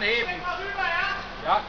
Dann. Ja.